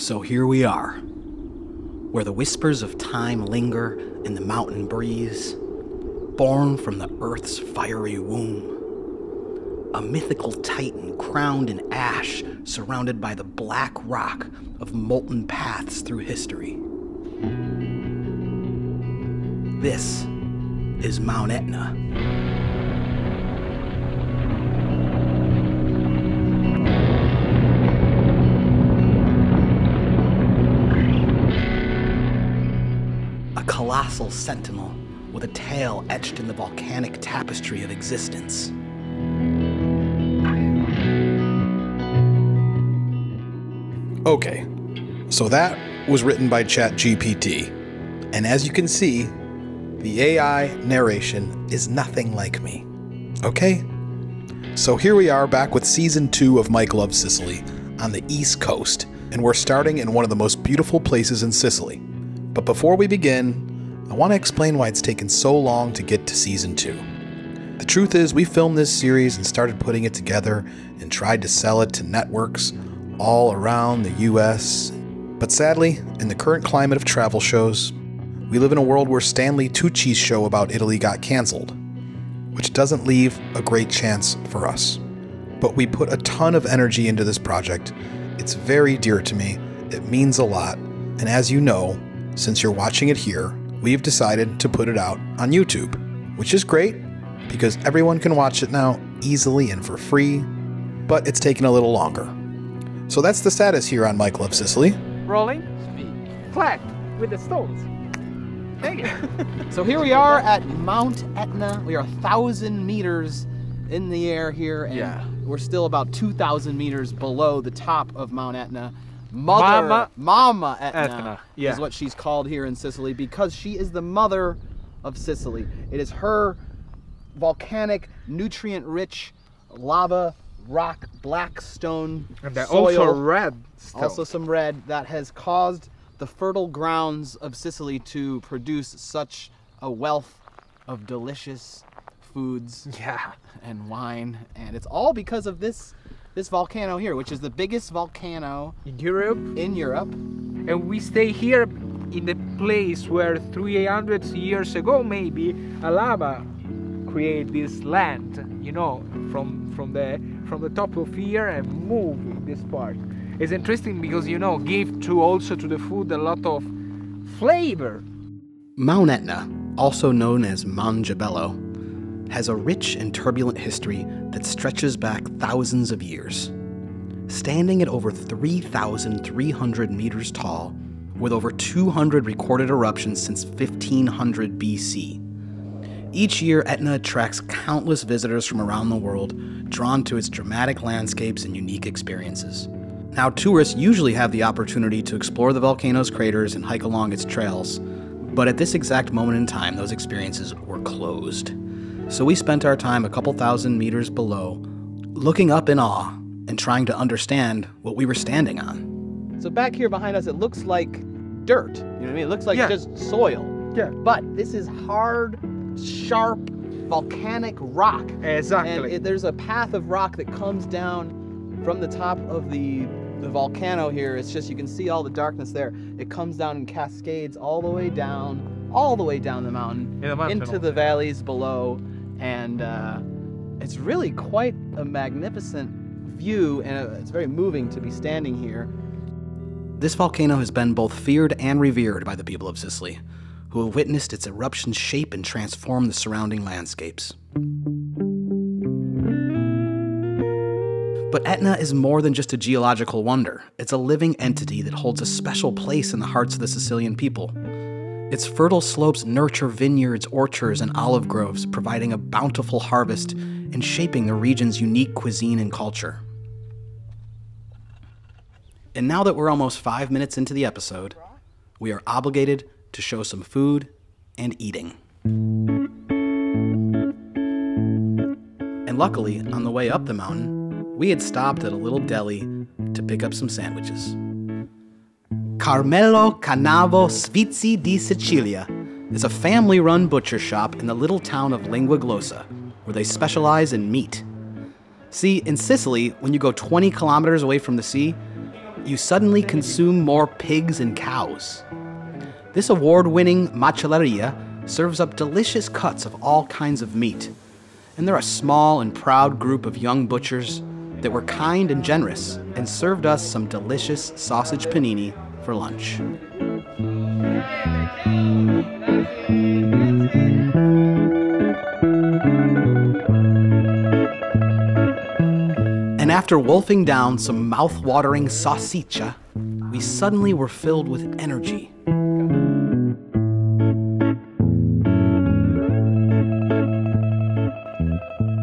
So here we are, where the whispers of time linger in the mountain breeze, born from the earth's fiery womb. A mythical titan crowned in ash, surrounded by the black rock of molten paths through history. This is Mount Etna. Colossal sentinel with a tail etched in the volcanic tapestry of existence. Okay, so that was written by ChatGPT. And as you can see, the AI narration is nothing like me. Okay? So here we are back with season two of Mike Loves Sicily on the East Coast, and we're starting in one of the most beautiful places in Sicily. But before we begin, I want to explain why it's taken so long to get to season two. The truth is, we filmed this series and started putting it together and tried to sell it to networks all around the US. But sadly, in the current climate of travel shows, we live in a world where Stanley Tucci's show about Italy got canceled, which doesn't leave a great chance for us. But we put a ton of energy into this project. It's very dear to me, it means a lot, and as you know, since you're watching it here, we've decided to put it out on YouTube, which is great because everyone can watch it now easily and for free, but it's taken a little longer. So that's the status here on Mike Love Sicily. Rolling. Speed. Flat with the stones. Dang it. So here we are at Mount Etna. We are a thousand meters in the air here, and Yeah. we're still about 2,000 meters below the top of Mount Etna. Mother, Mama- Mama Etna, Etna, yeah. is what she's called here in Sicily because she is the mother of Sicily. It is her volcanic, nutrient-rich lava rock, black stone And soil also red. Stone. also some red that has caused the fertile grounds of Sicily to produce such a wealth of delicious foods Yeah. and wine and it's all because of this this volcano here which is the biggest volcano In Europe, in Europe. And we stay here in the place where 300 years ago maybe a lava create this land you know from from the from the top of here and move in this part. It's interesting because you know give to also to the food a lot of flavor. Mount Etna also known as Mount Jabello has a rich and turbulent history that stretches back thousands of years standing at over 3,300 meters tall with over 200 recorded eruptions since 1500 BC. Each year, Etna attracts countless visitors from around the world, drawn to its dramatic landscapes and unique experiences. Now, tourists usually have the opportunity to explore the volcano's craters and hike along its trails, but at this exact moment in time, those experiences were closed. So we spent our time a couple thousand meters below, looking up in awe and trying to understand what we were standing on. So back here behind us, it looks like dirt. You know what I mean? It looks like Yeah. just soil. yeah But this is hard, sharp, volcanic rock. exactly And it, there's a path of rock that comes down from the top of the the volcano here. It's just you can see all the darkness there. It comes down in cascades all the way down, all the way down the mountain, In the mountain into also. the valleys below, and uh, it's really quite a magnificent view, and uh, it's very moving to be standing here. This volcano has been both feared and revered by the people of Sicily, who have witnessed its eruption shape and transform the surrounding landscapes. But Etna is more than just a geological wonder. It's a living entity that holds a special place in the hearts of the Sicilian people. Its fertile slopes nurture vineyards, orchards, and olive groves, providing a bountiful harvest and shaping the region's unique cuisine and culture. And now that we're almost five minutes into the episode, we are obligated to show some food and eating. And luckily, on the way up the mountain, we had stopped at a little deli to pick up some sandwiches. Carmelo Cannavó Sfizi di Sicilia is a family run butcher shop in the little town of Linguaglossa, where they specialize in meat. See, in Sicily, when you go 20 kilometers away from the sea, you suddenly consume more pigs and cows. This award winning macelleria serves up delicious cuts of all kinds of meat. And they're a small and proud group of young butchers that were kind and generous and served us some delicious sausage panini for lunch. And after wolfing down some mouth-watering salsiccia, we suddenly were filled with energy.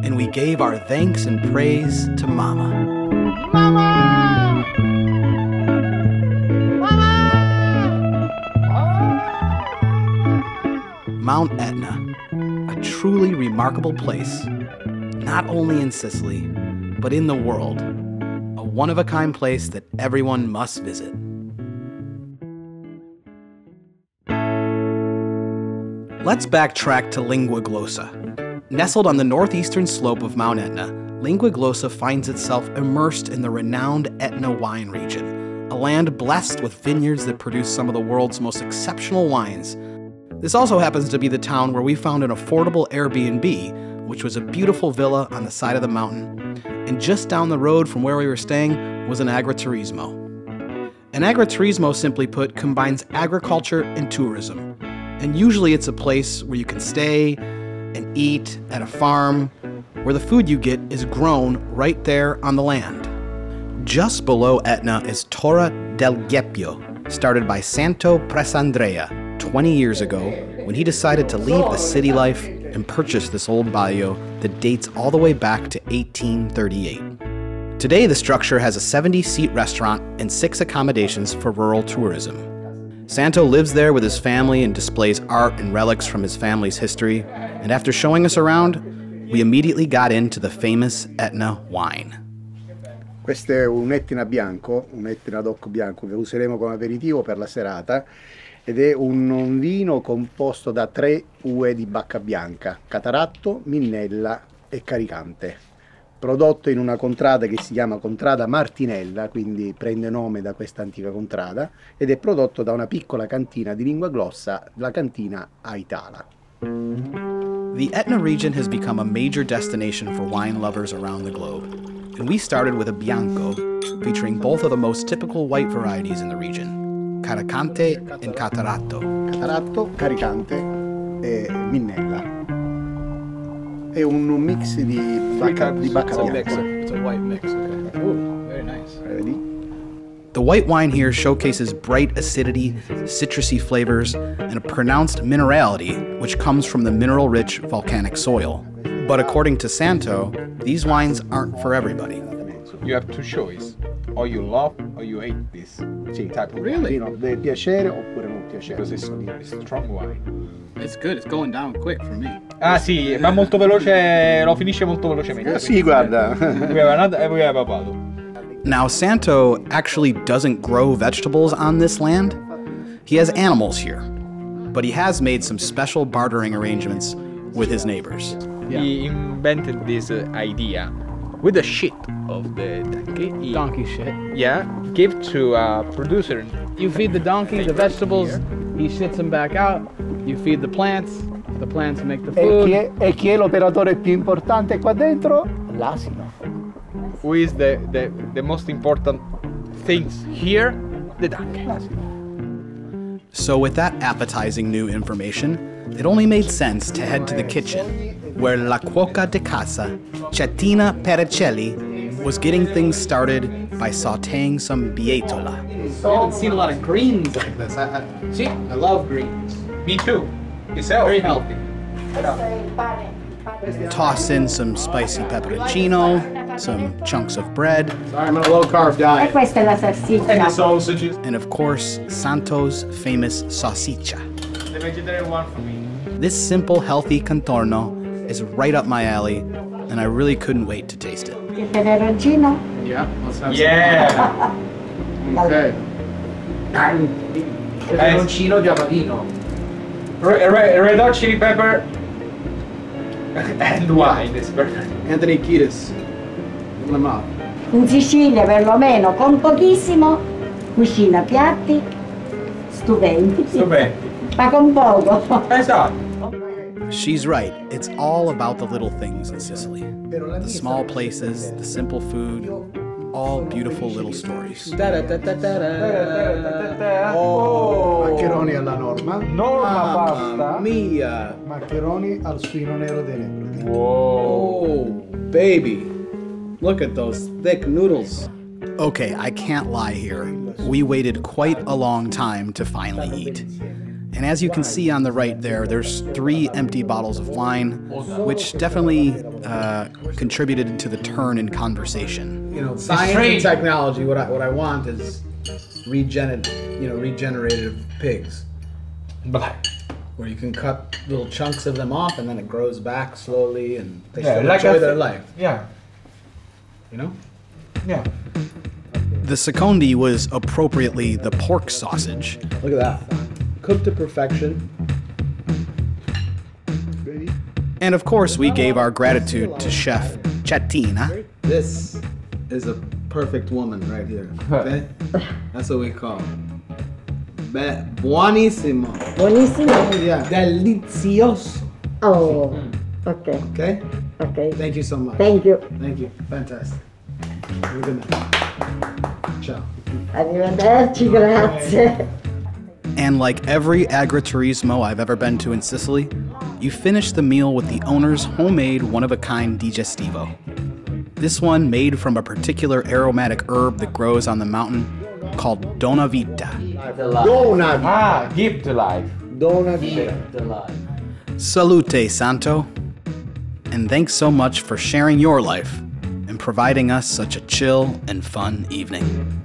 And we gave our thanks and praise to Mama. Mount Etna, a truly remarkable place, not only in Sicily, but in the world. A one of a kind place that everyone must visit. Let's backtrack to Linguaglossa. Nestled on the northeastern slope of Mount Etna, Linguaglossa finds itself immersed in the renowned Etna wine region, a land blessed with vineyards that produce some of the world's most exceptional wines. This also happens to be the town where we found an affordable Airbnb, which was a beautiful villa on the side of the mountain. And just down the road from where we were staying was an agriturismo. An agriturismo, simply put, combines agriculture and tourism. And usually it's a place where you can stay and eat at a farm where the food you get is grown right there on the land. Just below Etna is Torre del Gheppio, started by Santo Presandrea 20 years ago when he decided to leave the city life and purchase this old barrio that dates all the way back to 1838. Today, the structure has a 70 seat restaurant and six accommodations for rural tourism. Santo lives there with his family and displays art and relics from his family's history. And after showing us around, we immediately got into the famous Etna wine. Questo è un Etna bianco, un Etna DOC bianco che useremo come aperitivo per la serata ed è un, vino composto da tre ue di bacca bianca, Cataratto, Minnella e Caricante. Prodotto in una contrada che si chiama Contrada Martinella, quindi prende nome da questa antica contrada, ed è prodotto da una piccola cantina di lingua glossa, la cantina Aitala. The Etna region has become a major destination for wine lovers around the globe. And we started with a Bianco, featuring both of the most typical white varieties in the region, Carricante and Catarratto. Catarratto, Carricante e Minnella. È un un mix di bacca, di bacca bianca. It's a white mix, okay. Ooh, very nice. Vedi? The white wine here showcases bright acidity, citrusy flavors, and a pronounced minerality, which comes from the mineral rich volcanic soil. But according to Santo, these wines aren't for everybody. You have two choices. Or you love or you hate this Sì. type of really? Vino del piacere oppure non piacere. Because it's, it's strong wine. It's good, it's going down quick for me. Ah sì, va molto veloce, lo finisce molto velocemente. Sì, guarda. We have another, we have a bottle. Now, Santo actually doesn't grow vegetables on this land. He has animals here, but he has made some special bartering arrangements with his neighbors. He invented this uh, idea with the shit of the donkey. He, donkey shit. Yeah, give to a producer. You feed the donkey the vegetables, he shits them back out. You feed the plants, the plants make the E food. chi, è, e chi è l'operatore più importante qua dentro? L'asino. Who is the, the, the most important things here? The donkey. So, with that appetizing new information, it only made sense to head to the kitchen, where La Cuoca de Casa, Cettina Pericelli, was getting things started by sauteing some bietola. I haven't seen a lot of greens like this. I, I, see, I love greens. Me too. Yourself. Very healthy. Toss in some spicy pepperoncino, some chunks of bread, Sorry, I'm on a low carb diet. Questa è la salsiccia. Sausages. and of course, Santo's famous salsiccia. The vegetarian one for me. This simple, healthy contorno is right up my alley, and I really couldn't wait to taste it. Peperoncino. Yeah, let's have Yeah. some. Okay. Peperoncino di Avadino. Red, red, red hot chili pepper and wine is perfect. Anthony Kiedis. Give him up. In Sicilia perlomeno con pochissimo cucina piatti stupendi. Ma con poco. Esatto. She's right. It's all about the little things in Sicily. The small places, the simple food, all beautiful little stories. Maccheroni alla norma. Norma pasta. Mia. Maccheroni al suino nero dei Nebrodi. Oh, baby. Look at those thick noodles. Okay, I can't lie here. We waited quite a long time to finally eat. And as you can see on the right there, there's three empty bottles of wine, which definitely uh, contributed to the turn in conversation. You know, science and technology. What I what I want is regenerate, you know, regenerative pigs, Black. where you can cut little chunks of them off, and then it grows back slowly, and they Yeah, still like enjoy a their life. Yeah. You know. Yeah. The secondi was appropriately the pork sausage, Look at that, cooked to perfection. and of course, we gave our gratitude to Chef Cettina. This is a perfect woman right here. Okay, that's what we call. Be- buonissimo. Buonissimo. Yeah. Delizioso. Oh, ok, Okay. ok. Thank you so much. Thank you. Thank you. Fantastic. Have a good night. Ciao. Arrivederci, grazie. And like every agriturismo I've ever been to in Sicily, you finish the meal with the owner's homemade one of a kind digestivo. This one made from a particular aromatic herb that grows on the mountain called Dona Vita. Dona Ah, give to life. Dona vita. Salute, Santo. And thanks so much for sharing your life and providing us such a chill and fun evening.